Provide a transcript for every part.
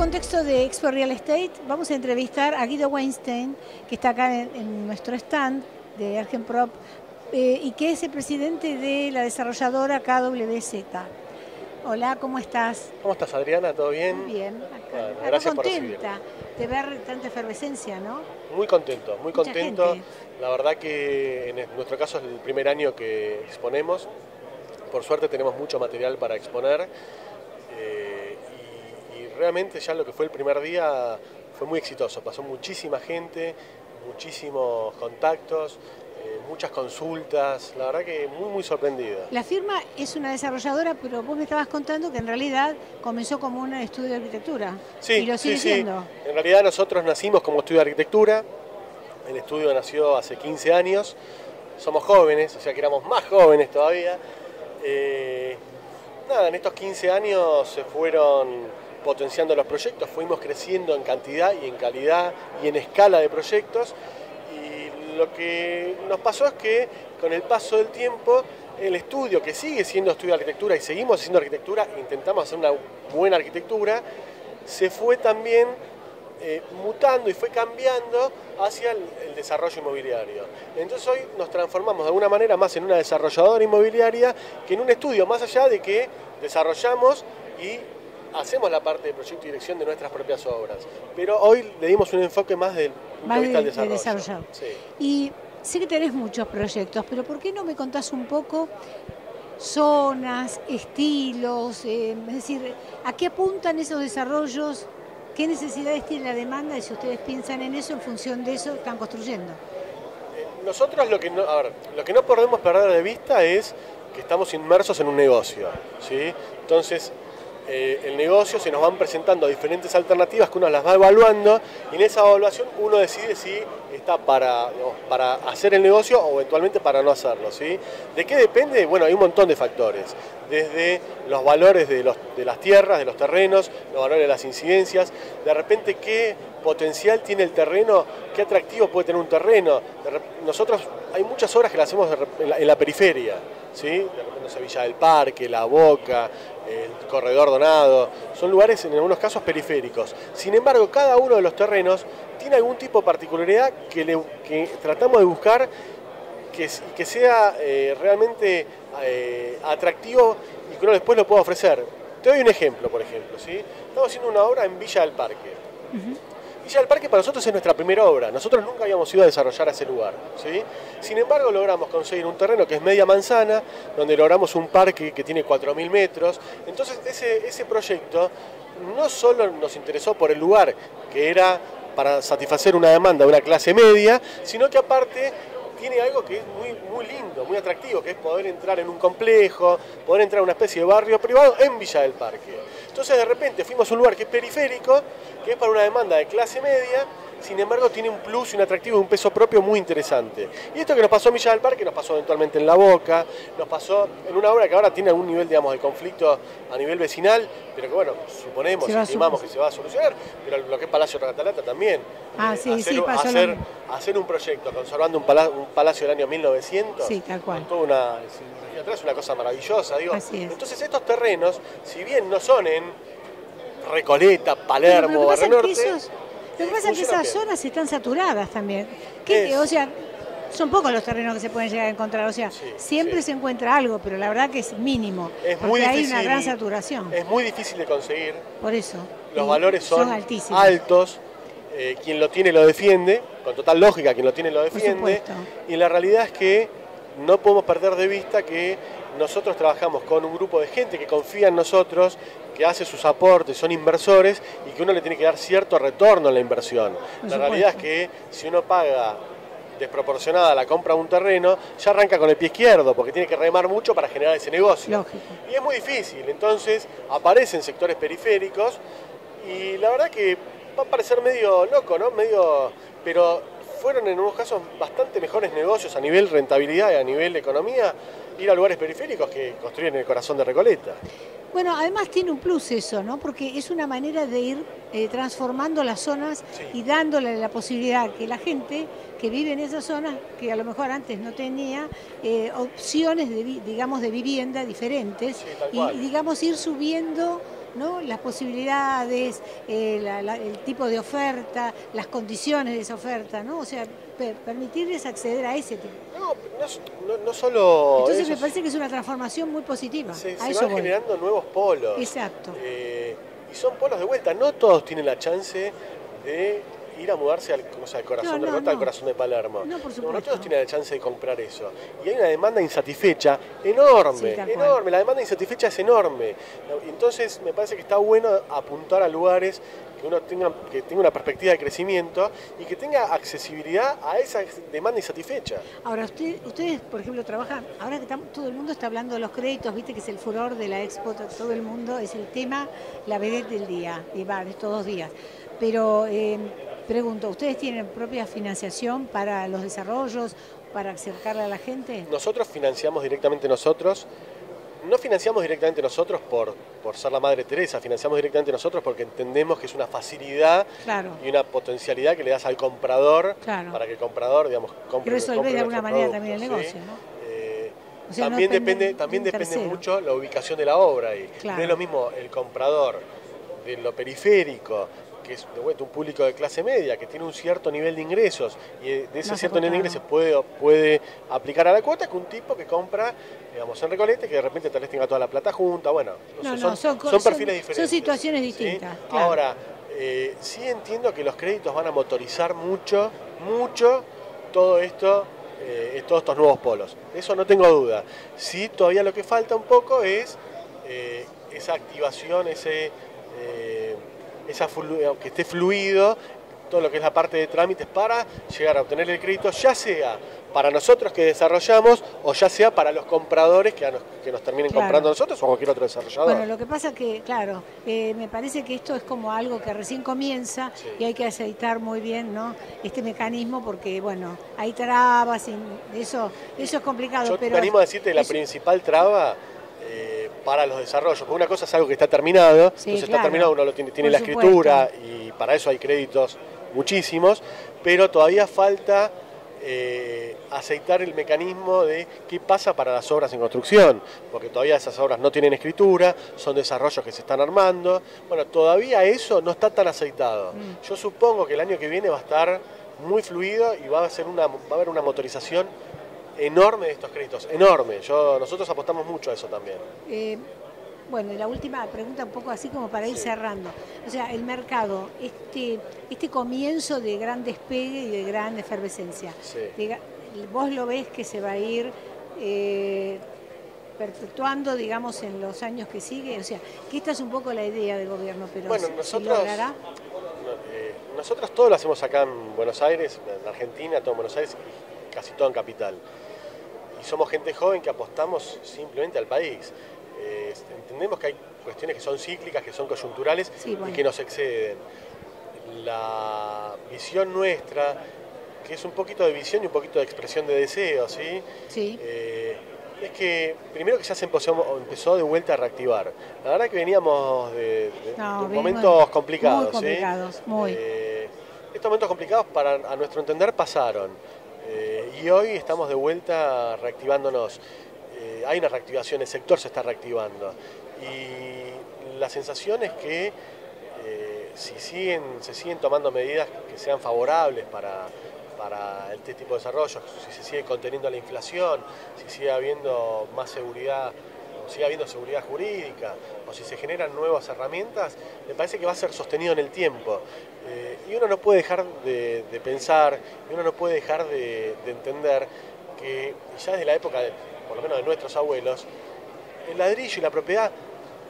contexto de Expo Real Estate, vamos a entrevistar a Guido Weinstein, que está acá en, nuestro stand de Argenprop eh, y que es el presidente de la desarrolladora KWZ. Hola, ¿cómo estás? ¿Cómo estás, Adriana? ¿Todo bien? Muy bien. gracias contenta de ver tanta efervescencia, ¿no? Muy contento, muy contento. La verdad que en nuestro caso es el primer año que exponemos. Por suerte tenemos mucho material para exponer. Realmente ya lo que fue el primer día fue muy exitoso. Pasó muchísima gente, muchísimos contactos. Eh, muchas consultas, la verdad que muy, muy sorprendida. La firma es una desarrolladora, pero vos me estabas contando que en realidad comenzó como un estudio de arquitectura. Sí, y lo sigue sí, siendo. En realidad nosotros nacimos como estudio de arquitectura, el estudio nació hace 15 años, somos jóvenes, o sea que éramos más jóvenes todavía. Eh, nada, en estos 15 años se fueron potenciando los proyectos, fuimos creciendo en cantidad y en calidad y en escala de proyectos lo que nos pasó es que con el paso del tiempo el estudio, que sigue siendo estudio de arquitectura y seguimos haciendo arquitectura, intentamos hacer una buena arquitectura, se fue también eh, mutando y fue cambiando hacia el, desarrollo inmobiliario. Entonces hoy nos transformamos de alguna manera más en una desarrolladora inmobiliaria que en un estudio, más allá de que desarrollamos y hacemos la parte de proyecto y dirección de nuestras propias obras. Pero hoy le dimos un enfoque más del más de, desarrollo. Y sé que tenés muchos proyectos, pero ¿por qué no me contás un poco zonas, estilos? Eh, es decir, ¿a qué apuntan esos desarrollos? ¿Qué necesidades tiene la demanda? Y si ustedes piensan en eso, en función de eso, están construyendo. Eh, nosotros lo que no, lo que no podemos perder de vista es que estamos inmersos en un negocio. ¿sí? Entonces, eh, el negocio, se nos van presentando diferentes alternativas que uno las va evaluando y en esa evaluación uno decide si está para, para hacer el negocio o eventualmente para no hacerlo. ¿sí? ¿De qué depende? Bueno, hay un montón de factores, desde los valores de, los, de las tierras, de los terrenos, los valores de las incidencias, de repente qué potencial tiene el terreno, qué atractivo puede tener un terreno. Nosotros hay muchas obras que las hacemos en la, periferia, ¿sí? de repente Sevilla del Parque, La Boca, el Corredor Donado, son lugares en algunos casos periféricos. Sin embargo, cada uno de los terrenos tiene algún tipo de particularidad que, tratamos de buscar que, que sea eh, realmente eh, atractivo y que uno después lo pueda ofrecer. Te doy un ejemplo, por ejemplo. ¿sí? Estamos haciendo una obra en Villa del Parque. Villa del Parque para nosotros es nuestra primera obra. Nosotros nunca habíamos ido a desarrollar ese lugar. ¿sí? Sin embargo, logramos conseguir un terreno que es media manzana, donde logramos un parque que tiene 4.000 metros. Entonces, ese, ese proyecto no solo nos interesó por el lugar, que era para satisfacer una demanda de una clase media, sino que aparte tiene algo que es muy, muy lindo, muy atractivo, que es poder entrar en un complejo, poder entrar a una especie de barrio privado en Villa del Parque. Entonces de repente fuimos a un lugar que es periférico, que es para una demanda de clase media, sin embargo tiene un plus y un atractivo y un peso propio muy interesante. Y esto que nos pasó en Villa del Parque nos pasó eventualmente en La Boca, nos pasó en una obra que ahora tiene algún nivel digamos, de conflicto a nivel vecinal, pero que bueno, suponemos, estimamos que se va a solucionar, pero lo que es Palacio Ratalata también. Ah, sí, hacer, sí, hacer, hacer, un proyecto conservando un palacio, un palacio del año 1900, sí, tal cual. Toda una, atrás una cosa maravillosa. Digo. Entonces estos terrenos, si bien no son en Recoleta, Palermo, Barrio Norte... Lo que pasa es que esas zonas están saturadas también. o sea, son pocos los terrenos que se pueden llegar a encontrar. O sea, siempre se encuentra algo, pero la verdad que es mínimo. Es porque muy hay una gran saturación. Es muy difícil de conseguir. Por eso. Los valores son, altos. Eh, quien lo tiene lo defiende, con total lógica, quien lo tiene lo defiende. Y la realidad es que no podemos perder de vista que nosotros trabajamos con un grupo de gente que confía en nosotros, que hace sus aportes, son inversores y que uno le tiene que dar cierto retorno a la inversión. la realidad es que si uno paga desproporcionada la compra de un terreno, ya arranca con el pie izquierdo, porque tiene que remar mucho para generar ese negocio. Y es muy difícil, entonces aparecen sectores periféricos y la verdad que va a parecer medio loco, ¿no? Medio, pero fueron en unos casos bastante mejores negocios a nivel rentabilidad y a nivel economía ir a lugares periféricos que construyen el corazón de Recoleta. Bueno, además tiene un plus eso, ¿no? Porque es una manera de ir eh, transformando las zonas y dándole la posibilidad que la gente que vive en esas zonas, que a lo mejor antes no tenía, eh, opciones, de, digamos, de vivienda diferentes y, digamos, ir subiendo ¿no? las posibilidades, eh, el tipo de oferta, las condiciones de esa oferta, ¿no? O sea, permitirles acceder a ese tipo. No, no, no solo. Entonces me parece que es una transformación muy positiva. Se, van generando nuevos polos. Exacto. Eh, y son polos de vuelta. No todos tienen la chance de ir a mudarse al, corazón de al corazón de Palermo. No, por supuesto. No todos tienen la chance de comprar eso. Y hay una demanda insatisfecha enorme, enorme. La demanda insatisfecha es enorme. Entonces me parece que está bueno apuntar a lugares que uno tenga, que tenga una perspectiva de crecimiento y que tenga accesibilidad a esa demanda insatisfecha. Ahora, ustedes, por ejemplo, trabajan, ahora que todo el mundo está hablando de los créditos, viste que es el furor de la expo, todo el mundo, es el tema, la vedette del día, y va, de estos dos días. Pero eh, Pregunto, ¿ustedes tienen propia financiación para los desarrollos, para acercarle a la gente? Nosotros financiamos directamente nosotros. No financiamos directamente nosotros por, por ser la Madre Teresa, financiamos directamente nosotros porque entendemos que es una facilidad y una potencialidad que le das al comprador para que el comprador, digamos, compre. Y resolver de alguna manera también el negocio, ¿no? Eh, también depende, también depende mucho la ubicación de la obra y no es lo mismo el comprador de lo periférico que es de vuelta un público de clase media, que tiene un cierto nivel de ingresos, y de ese cierto nivel de ingresos puede, puede aplicar a la cuota, que un tipo que compra, digamos, en Recolete, que de repente tal vez tenga toda la plata junta, bueno, son, perfiles diferentes. Son situaciones distintas. Ahora, eh, sí entiendo que los créditos van a motorizar mucho, mucho todo esto, eh, todos estos nuevos polos. Eso no tengo duda. Sí, todavía lo que falta un poco es eh, esa activación, ese esa que esté fluido todo lo que es la parte de trámites para llegar a obtener el crédito, ya sea para nosotros que desarrollamos o ya sea para los compradores que, nos, que nos terminen comprando nosotros o cualquier otro desarrollador. Bueno, lo que pasa que, claro, eh, me parece que esto es como algo que recién comienza y hay que aceitar muy bien ¿no? este mecanismo porque, bueno, hay trabas, y eso, eso es complicado. Yo pero me animo a decirte la principal traba para los desarrollos. Porque una cosa es algo que está terminado, entonces está terminado, uno lo tiene, tiene la escritura y para eso hay créditos muchísimos, pero todavía falta eh, aceitar el mecanismo de qué pasa para las obras en construcción, porque todavía esas obras no tienen escritura, son desarrollos que se están armando. Bueno, todavía eso no está tan aceitado. Mm. Yo supongo que el año que viene va a estar muy fluido y va a, ser una, va a haber una motorización enorme de estos créditos, enorme. Yo, nosotros apostamos mucho a eso también. Eh, bueno, la última pregunta un poco así como para ir cerrando. O sea, el mercado, este, este comienzo de gran despegue y de gran efervescencia, ¿vos lo ves que se va a ir eh, perpetuando, digamos, en los años que siguen? O sea, que esta es un poco la idea del gobierno, pero bueno, nosotros, eh, nosotros todo lo hacemos acá en Buenos Aires, en Argentina, todo en Buenos Aires, casi todo en capital y somos gente joven que apostamos simplemente al país. Eh, entendemos que hay cuestiones que son cíclicas, que son coyunturales y que nos exceden. La visión nuestra, que es un poquito de visión y un poquito de expresión de deseo, ¿sí? Eh, es que primero que ya se empezó, de vuelta a reactivar. La verdad que veníamos de, momentos complicados. Muy complicados, muy. Eh, estos momentos complicados, para, a nuestro entender, pasaron. Y hoy estamos de vuelta reactivándonos. Eh, hay una reactivación, el sector se está reactivando. Y la sensación es que eh, si siguen, se siguen tomando medidas que sean favorables para, para este tipo de desarrollo, si se sigue conteniendo la inflación, si sigue habiendo más seguridad sigue habiendo seguridad jurídica o si se generan nuevas herramientas, me parece que va a ser sostenido en el tiempo. Eh, y uno no puede dejar de, pensar, y uno no puede dejar de, de entender que ya desde la época de, por lo menos de nuestros abuelos, el ladrillo y la propiedad,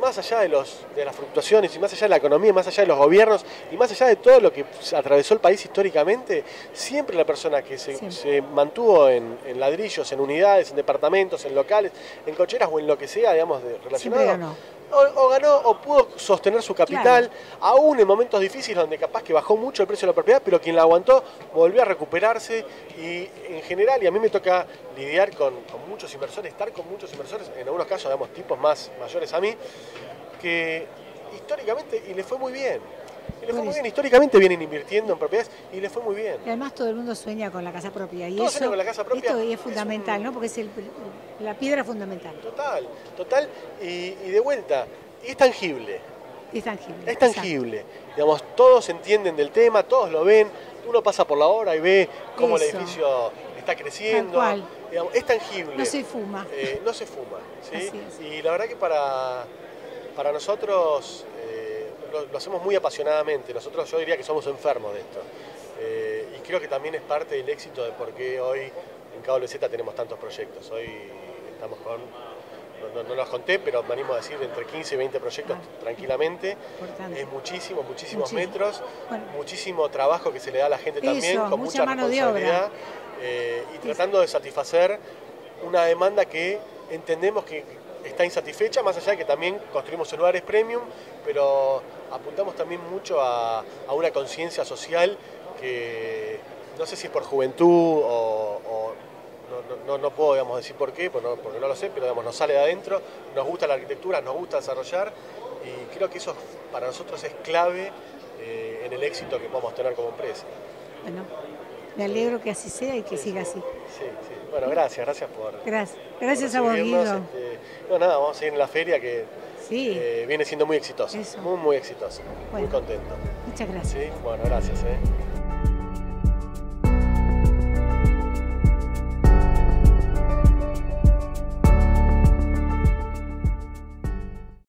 más allá de, los, de las fluctuaciones y más allá de la economía, más allá de los gobiernos y más allá de todo lo que atravesó el país históricamente, siempre la persona que se, mantuvo en, ladrillos, en unidades, en departamentos, en locales, en cocheras o en lo que sea, digamos, de, relacionado o, ganó o pudo sostener su capital, aún en momentos difíciles donde capaz que bajó mucho el precio de la propiedad, pero quien la aguantó volvió a recuperarse y en general, y a mí me toca lidiar con, muchos inversores, estar con muchos inversores, en algunos casos, digamos, tipos más mayores a mí, que históricamente, y le fue muy bien, y le fue muy bien, históricamente vienen invirtiendo en propiedades y le fue muy bien. Y además todo el mundo sueña con la casa propia. Y eso, con la casa propia. Esto es fundamental, ¿no? Porque es la piedra fundamental. Total, total. Y, de vuelta, es tangible. Es tangible. Es tangible. Digamos, todos entienden del tema, todos lo ven, uno pasa por la hora y ve cómo el edificio está creciendo. es tangible. No se fuma. Eh, no se fuma. ¿sí? Y la verdad que para, para nosotros lo, hacemos muy apasionadamente. Nosotros yo diría que somos enfermos de esto. Eh, y creo que también es parte del éxito de por qué hoy en KWZ tenemos tantos proyectos. Hoy estamos con no, los conté, pero me animo a decir entre 15 y 20 proyectos ah. tranquilamente. Es muchísimo, muchísimos metros, muchísimo trabajo que se le da a la gente también, con mucha, responsabilidad. Eh, y tratando de satisfacer una demanda que entendemos que está insatisfecha, más allá de que también construimos celulares premium, pero apuntamos también mucho a, a una conciencia social que no sé si es por juventud o no, no, puedo digamos, decir por qué, porque no, porque no lo sé, pero digamos, nos sale de adentro, nos gusta la arquitectura, nos gusta desarrollar y creo que eso para nosotros es clave eh, en el éxito que podemos tener como empresa. Bueno, me alegro que así sea y que siga así. Sí, sí. Bueno, gracias, gracias por. Gracias, gracias a vos, Guido. Este, no, nada, vamos a ir en la feria que eh, viene siendo muy exitosa. Muy, muy exitosa. muy contento. Muchas gracias. Sí, bueno, gracias. Eh.